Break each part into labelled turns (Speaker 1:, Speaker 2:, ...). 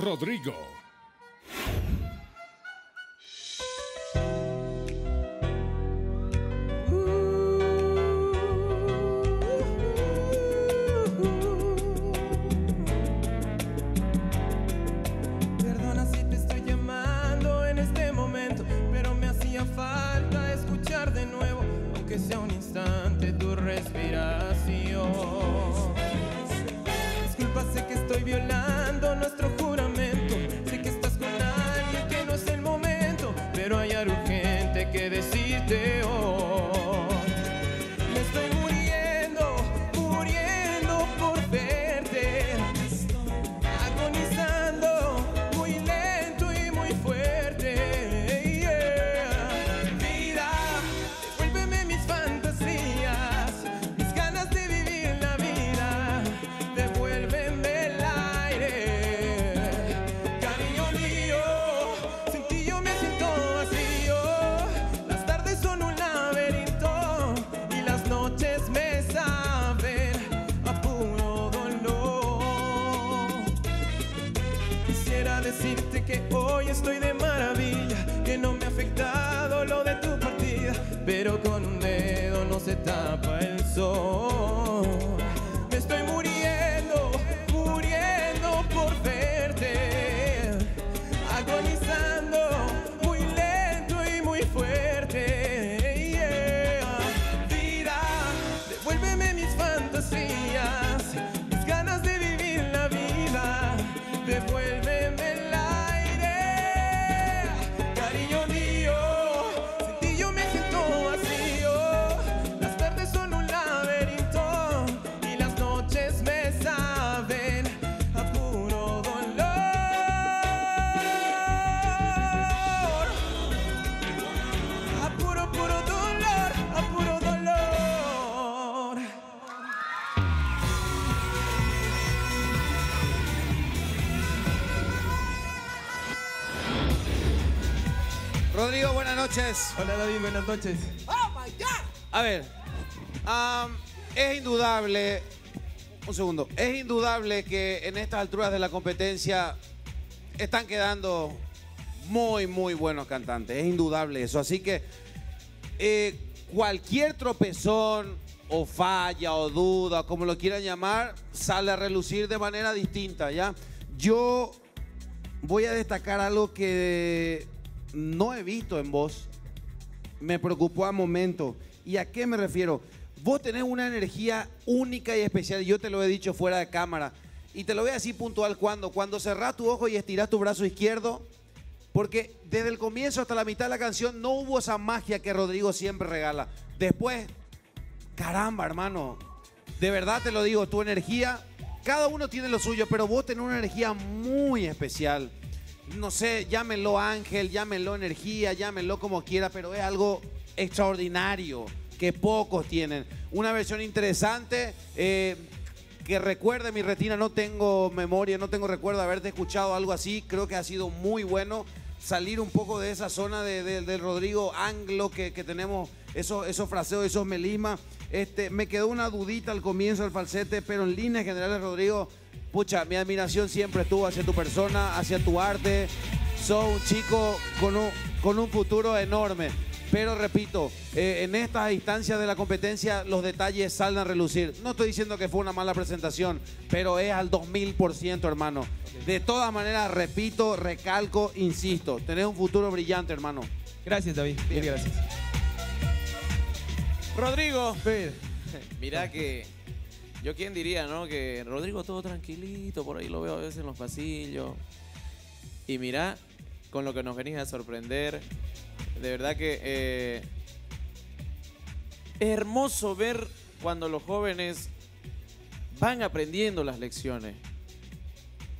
Speaker 1: Rodrigo.
Speaker 2: Que hoy estoy de maravilla, que no me ha afectado lo de tu partida, pero con un dedo no se tapa el sol.
Speaker 3: Buenas noches.
Speaker 2: Hola David, buenas noches.
Speaker 3: A ver, es indudable, un segundo, es indudable que en estas alturas de la competencia están quedando muy, muy buenos cantantes. Es indudable eso. Así que eh, cualquier tropezón o falla o duda, como lo quieran llamar, sale a relucir de manera distinta, ¿ya? Yo voy a destacar algo que no he visto en vos. Me preocupó a momento. ¿Y a qué me refiero? Vos tenés una energía única y especial. Yo te lo he dicho fuera de cámara. Y te lo voy a decir puntual cuando. Cuando cerrás tu ojo y estirás tu brazo izquierdo. Porque desde el comienzo hasta la mitad de la canción no hubo esa magia que Rodrigo siempre regala. Después, caramba, hermano. De verdad te lo digo, tu energía, cada uno tiene lo suyo, pero vos tenés una energía muy especial. No sé, llámenlo ángel, llámenlo energía, llámenlo como quiera, pero es algo extraordinario que pocos tienen. Una versión interesante. eh, que recuerde mi retina, no tengo memoria, no tengo recuerdo de haberte escuchado algo así. Creo que ha sido muy bueno salir un poco de esa zona de, de- del Rodrigo Anglo que, que tenemos, esos, esos fraseos, esos melismas. Este, me quedó una dudita al comienzo del falsete, pero en líneas generales, Rodrigo, pucha, mi admiración siempre estuvo hacia tu persona, hacia tu arte. Sos un chico con un, con un futuro enorme. Pero repito, eh, en estas instancias de la competencia los detalles salen a relucir. No estoy diciendo que fue una mala presentación, pero es al 2000%, hermano. De todas maneras, repito, recalco, insisto, tenés un futuro brillante, hermano.
Speaker 2: Gracias, David. Mil gracias.
Speaker 4: Rodrigo, mira que yo quién diría, ¿no? Que Rodrigo todo tranquilito, por ahí lo veo a veces en los pasillos. Y mira, con lo que nos venís a sorprender, de verdad que eh, es hermoso ver cuando los jóvenes van aprendiendo las lecciones.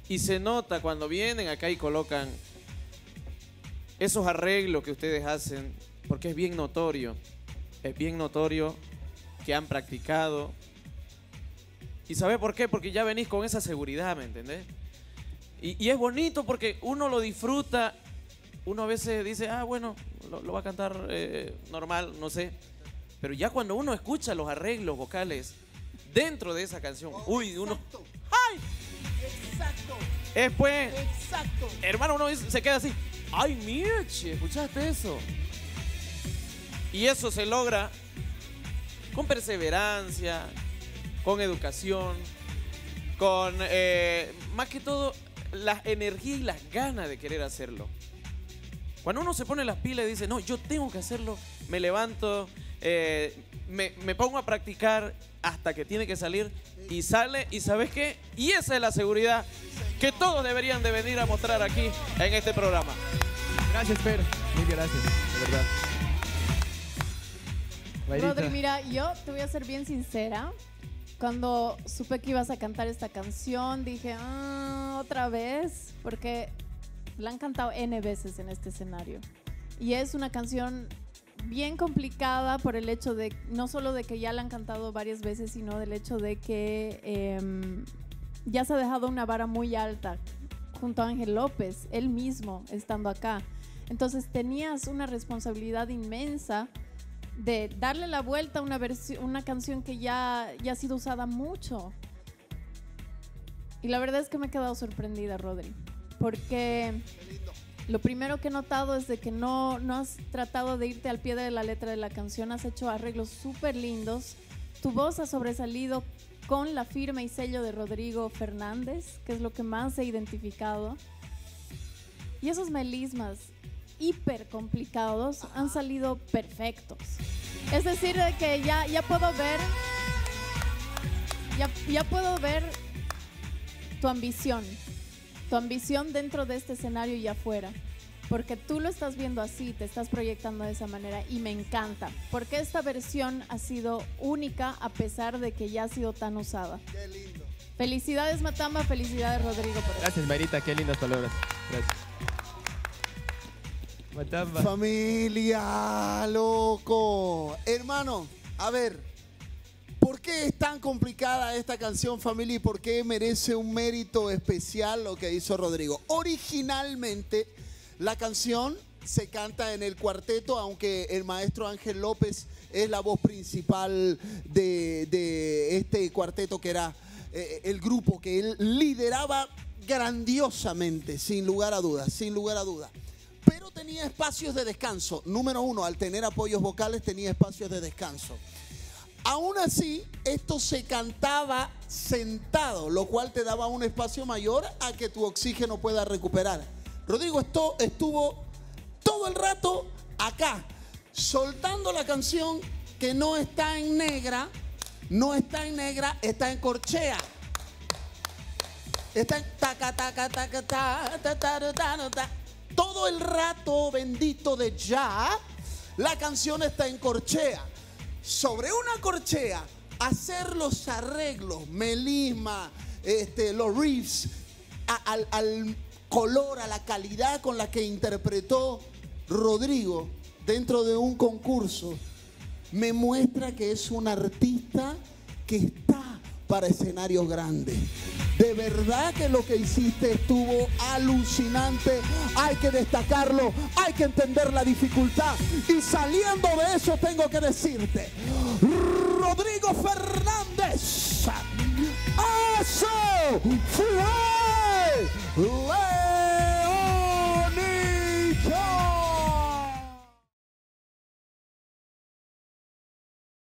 Speaker 4: Y se nota cuando vienen acá y colocan esos arreglos que ustedes hacen, porque es bien notorio, es bien notorio que han practicado. ¿Y sabe por qué? Porque ya venís con esa seguridad, ¿me entendés? Y, y es bonito porque uno lo disfruta, uno a veces dice, ah, bueno, lo, lo va a cantar eh, normal, no sé. Pero ya cuando uno escucha los arreglos vocales dentro de esa canción, uy, uno... ¡Ay!
Speaker 5: Exacto.
Speaker 4: Después,
Speaker 1: Exacto.
Speaker 4: hermano, uno se queda así. Ay, Mirche, ¿escuchaste eso? Y eso se logra con perseverancia, con educación, con, eh, más que todo, la energía y las ganas de querer hacerlo. Cuando uno se pone las pilas y dice, no, yo tengo que hacerlo, me levanto, eh, me, me pongo a practicar hasta que tiene que salir y sale, y ¿sabes qué? Y esa es la seguridad que todos deberían de venir a mostrar aquí en este programa.
Speaker 2: Gracias, Fer. Mil gracias, de verdad.
Speaker 1: Rodri, mira, yo te voy a ser bien sincera. Cuando supe que ibas a cantar esta canción, dije, "Ah, otra vez, porque la han cantado N veces en este escenario. Y es una canción bien complicada por el hecho de, no solo de que ya la han cantado varias veces, sino del hecho de que em, ya se ha dejado una vara muy alta junto a Ángel López, él mismo estando acá. Entonces tenías una responsabilidad inmensa de darle la vuelta a una, una canción que ya, ya ha sido usada mucho. Y la verdad es que me he quedado sorprendida, Rodri, porque lo primero que he notado es de que no, no has tratado de irte al pie de la letra de la canción, has hecho arreglos súper lindos, tu voz ha sobresalido con la firma y sello de Rodrigo Fernández, que es lo que más he identificado. Y esos melismas hiper complicados han salido perfectos. Es decir, de que ya, ya puedo ver, ya, ya puedo ver tu ambición, tu ambición dentro de este escenario y afuera. Porque tú lo estás viendo así, te estás proyectando de esa manera y me encanta. Porque esta versión ha sido única a pesar de que ya ha sido tan usada.
Speaker 5: Qué lindo.
Speaker 1: Felicidades Matamba, felicidades Rodrigo por.
Speaker 2: Gracias, Mayrita. Qué lindas palabras. Gracias.
Speaker 5: Familia, loco. Hermano, a ver, ¿por qué es tan complicada esta canción, familia? ¿Y por qué merece un mérito especial lo que hizo Rodrigo? Originalmente, la canción se canta en el cuarteto, aunque el maestro Ángel López es la voz principal de, este cuarteto que era eh, el grupo que él lideraba grandiosamente, sin lugar a dudas, sin lugar a dudas espacios de descanso. Número uno, al tener apoyos vocales tenía espacios de descanso. Aún así, esto se cantaba sentado, lo cual te daba un espacio mayor a que tu oxígeno pueda recuperar. Rodrigo esto estuvo todo el rato acá, soltando la canción que no está en negra, no está en negra, está en corchea. Está en taca, taca, taca, ta, ta, ta, ta, ta, ta. Todo el rato bendito de ya, la canción está en corchea. Sobre una corchea, hacer los arreglos, melisma, este, los riffs, al, al color, a la calidad con la que interpretó Rodrigo dentro de un concurso, me muestra que es un artista que está para escenarios grandes. De verdad que lo que hiciste estuvo alucinante. Hay que destacarlo, hay que entender la dificultad. Y saliendo de eso tengo que decirte, Rodrigo Fernández, eso fue